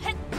Hit.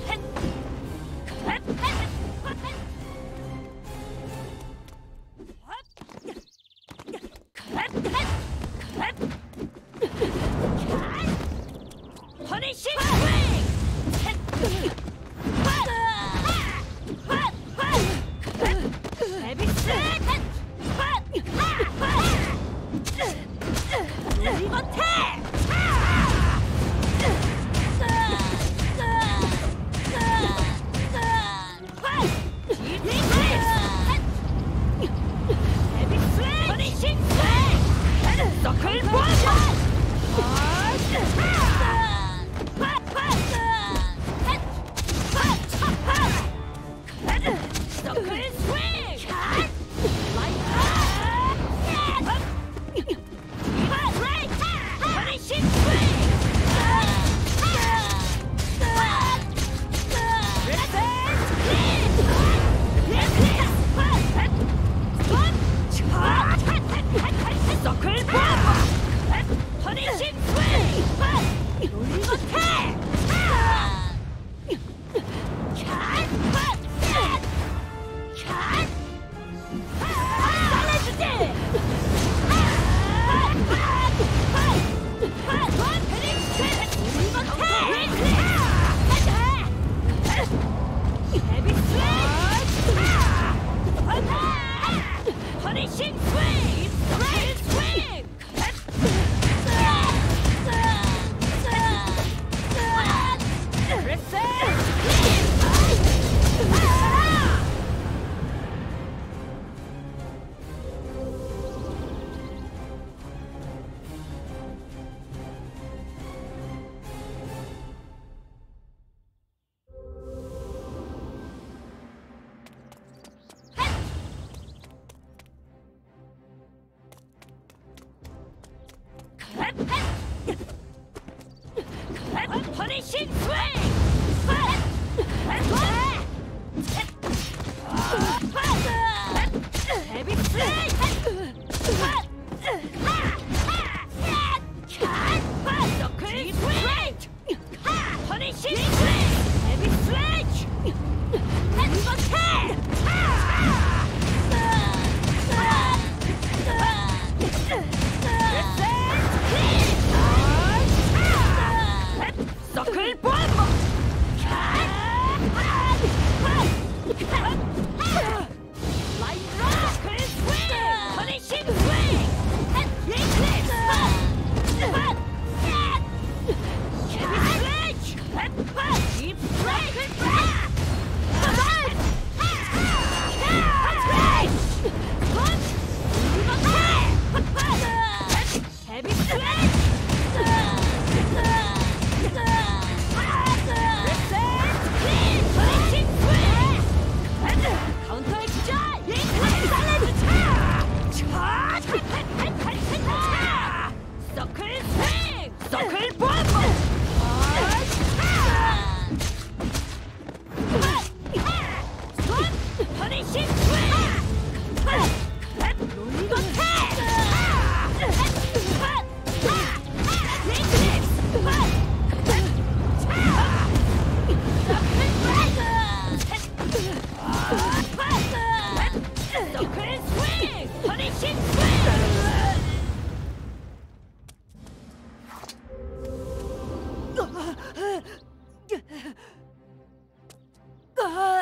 퍼 Oh.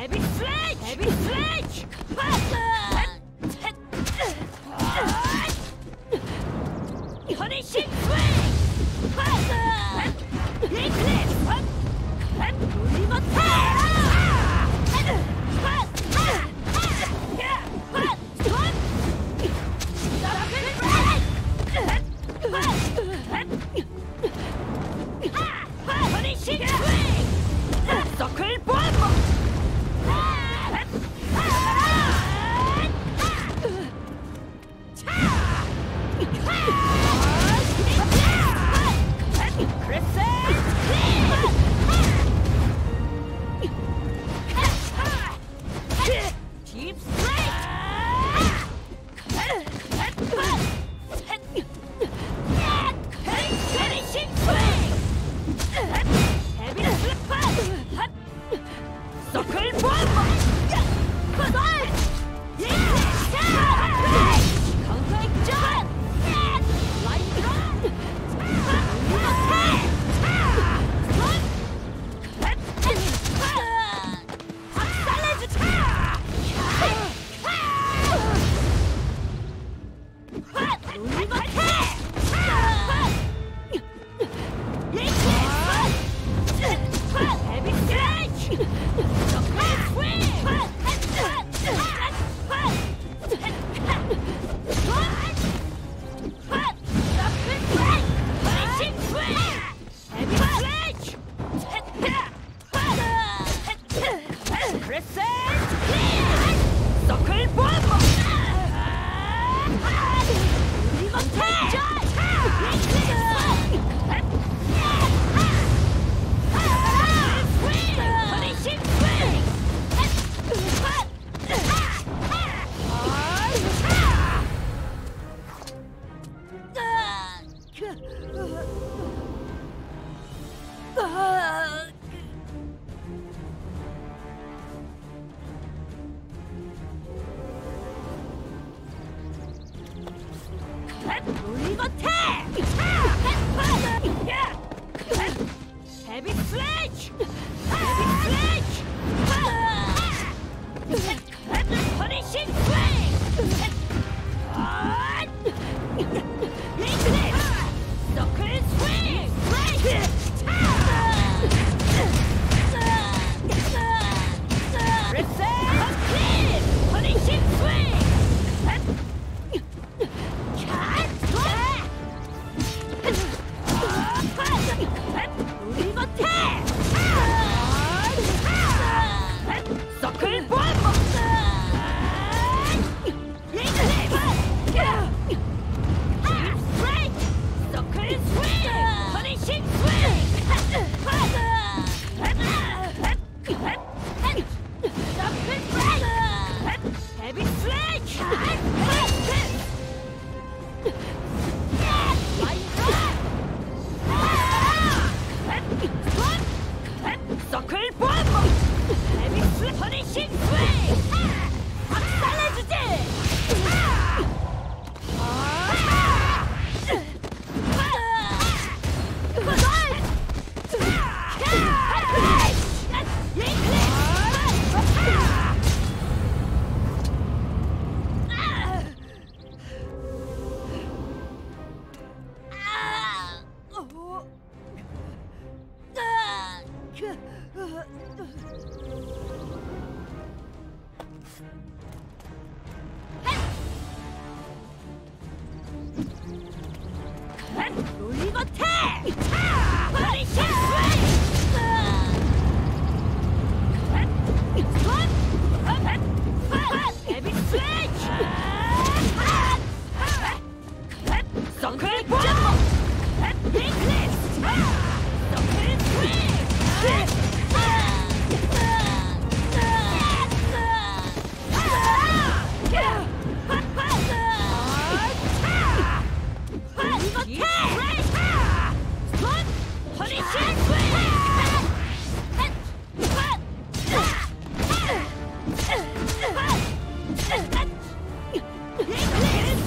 Heavy sledge! Heavy sledge! Ha! life.